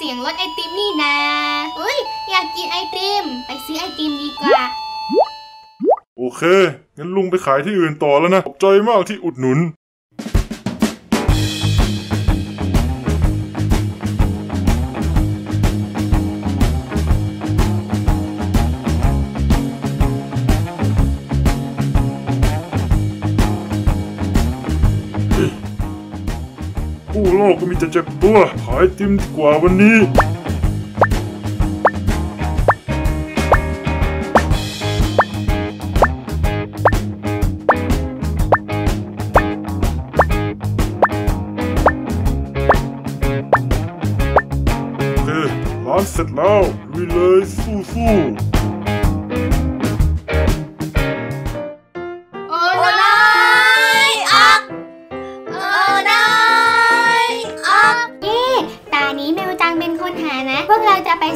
สียงรถไอติมนี่นาอุ้ยอยากกินไอติม ไปซื้อไอติมดีกว่า โอเค งั้นลุงไปขายที่อื่นต่อแล้วนะ ขอบใจมากที่อุดหนุน โลกก็มีแต่เจ็บตัวขายไอติมดีกว่าวันนี้โอเคร้านเสร็จแล้วลุยเลยสู้สู้ๆ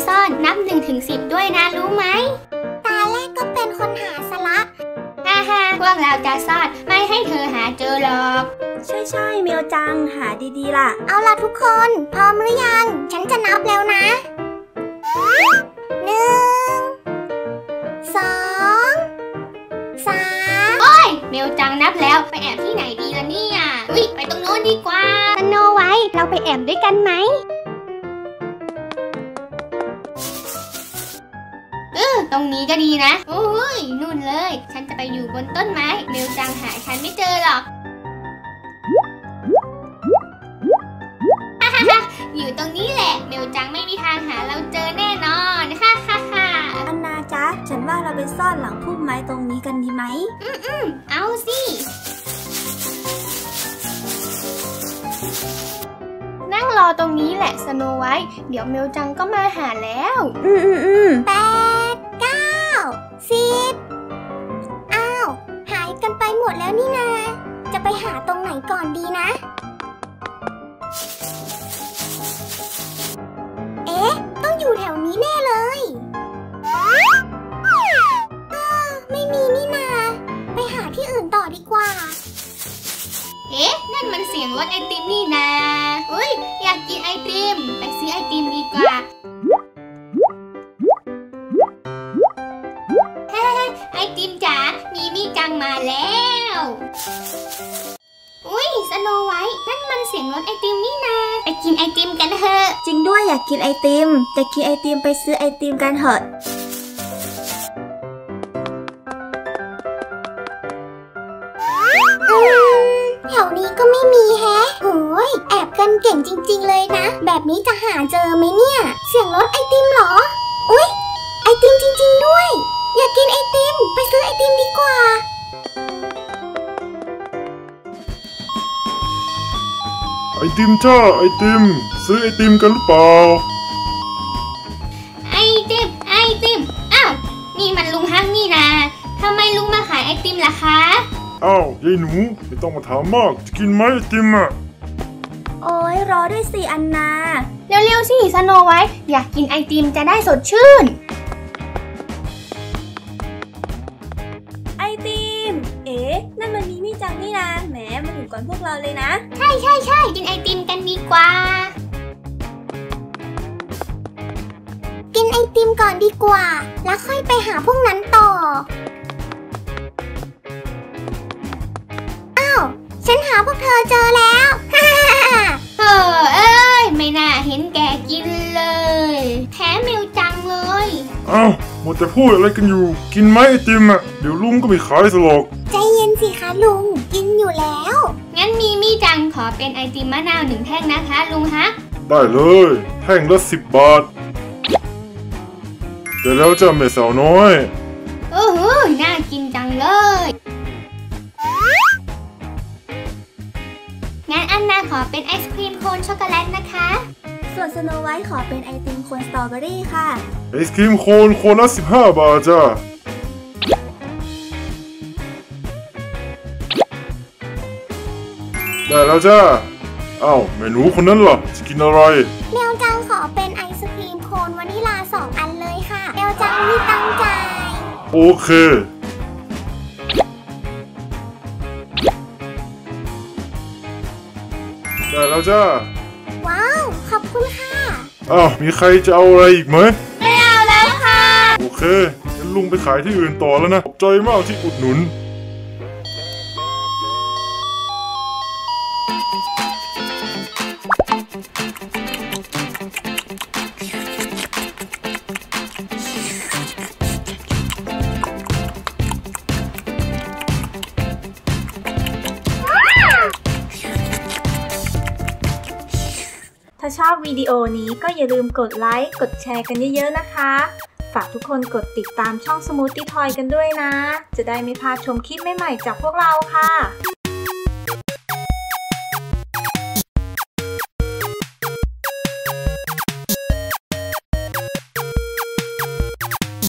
ซ่อนนับ1นถึงสิด้วยนะรู้ไหม ตาแรกก็เป็นคนหาสละฮ่าฮ่าพวกเราจะซ่อนไม่ให้เธอหาเจอหรอก ใช่ใช่ๆเมลจังหาดีๆล่ะ เอาล่ะทุกคน พร้อมหรือยัง ฉันจะนับแล้วนะหนึ่งสองสามโอ้ยเมลจังนับแล้วไปแอบที่ไหนดีล่ะเนี่ยอุ้ยไปตรงโน้นดีกว่าสโนไว้ เราไปแอบด้วยกันไหม ตรงนี้ก็ดีนะโอ้ยนู่นเลย ฉันจะไปอยู่บนต้นไม้เมลจังหาฉันไม่เจอหรอกฮ่าฮ่าฮ่าอยู่ตรงนี้แหละเมลจังไม่มีทางหาเราเจอแน่นอนฮ่าฮ่าฮ่าอันนาจ๊ะฉันว่าเราไปซ่อนหลังพุ่มไม้ตรงนี้กันดีไหมเอาสินั่งรอตรงนี้แหละสโนไว้เดี๋ยวเมลจังก็มาหาแล้ว อืมอืมอืมแปดเก้า สิบอ้าว หายกันไปหมดแล้วนี่นา จะไปหาตรงไหนก่อนดีนะ เอ๊ะ ต้องอยู่แถวนี้แน่เลยอ้าไม่มีนี่นา ไปหาที่อื่นต่อดีกว่า เอ๊ะ นั่นมันเสียงรถไอติมนี่นา อุ้ย อยากกินไอติม ไปซื้อไอติมดีกว่า จังมาแล้ว อุ้ยสโนไวท์นั่นมันเสียงรถไอติมนี่นาไปกินไอติมกันเถอะ จริงด้วยอยากกินไอติม จะกินไอติมไปซื้อไอติมกันเถอะอืมแถวนี้ก็ไม่มีแฮะโอ้ยแอบกันเก่งจริง ๆ เลยนะ แบบนี้จะหาเจอไหมเนี่ย เสียงรถไอติมเหรอ อุ๊ยไอติมจริง ๆ ด้วย อยากกินไอติม ไปซื้อไอติมดีกว่า ไอติมจ้าไอติม ซื้อไอติมกันหรือเปล่า ไอติม ไอติม อ้าว นี่มันลุงฮักนี่นาทำไมลุงมาขายไอติมล่ะคะ อ้าวยายหนูไม่ต้องมาถามมาก จะกินไหมไอติมอะ โอ้ยรอด้วยสิอันนา เร็วๆสิสโนไว้ อยากกินไอติมจะได้สดชื่น ก่อนพวกเราเลยนะ ใช่ใช่ใช่กินไอติมกันดีกว่า กินไอติมก่อนดีกว่า แล้วค่อยไปหาพวกนั้นต่อ อ้าว ฉันหาพวกเธอเจอแล้วฮ่าฮ่าฮ่าเออเอ้ย ไม่น่าเห็นแกกินเลย แถมเมลจังเลยอ้าวหมดแต่พูดอะไรกันอยู่ กินไหมไอติมอะ เดี๋ยวลุงก็ไม่ขายสลอก ใจเย็นสิคะลุง กินอยู่แล้วงั้นมีมี่จัง ขอเป็นไอติมมะนาวหนึ่งแท่งนะคะลุงฮักได้เลย แท่งละสิบบาท เดี๋ยวแล้วจ้าแม่สาวน้อยโอ้โหน่ากินจังเลย งั้นอันนาขอเป็นไอศครีมโคนช็อกโกแลตนะคะ ส่วนสโนไวท์ขอเป็นไอติมโคนสตรอเบอรี่ค่ะ ไอศครีมโคนโคนละสิบห้าบาทจ้า ได้แล้วจ้าอ้าวแม่หนูคนนั้นล่ะจะกินอะไรแมวจังขอเป็นไอศครีมโคนวานิลาสองอันเลยค่ะแมวจังมีตังค์จ่ายโอเคได้แล้วจ้าว้าว ขอบคุณค่ะ อ้าว มีใครจะเอาอะไรอีกไหม ไม่เอาแล้วค่ะ โอเคงั้นลุงไปขายที่อื่นต่อแล้วนะขอบใจมากที่อุดหนุน ชอบวิดีโอนี้ก็อย่าลืมกดไลค์ กดแชร์กันเยอะๆนะคะ ฝากทุกคนกดติดตามช่อง Smoothie Toy กันด้วยนะ จะได้ไม่พลาดชมคลิปใหม่ๆจากพวกเราค่ะ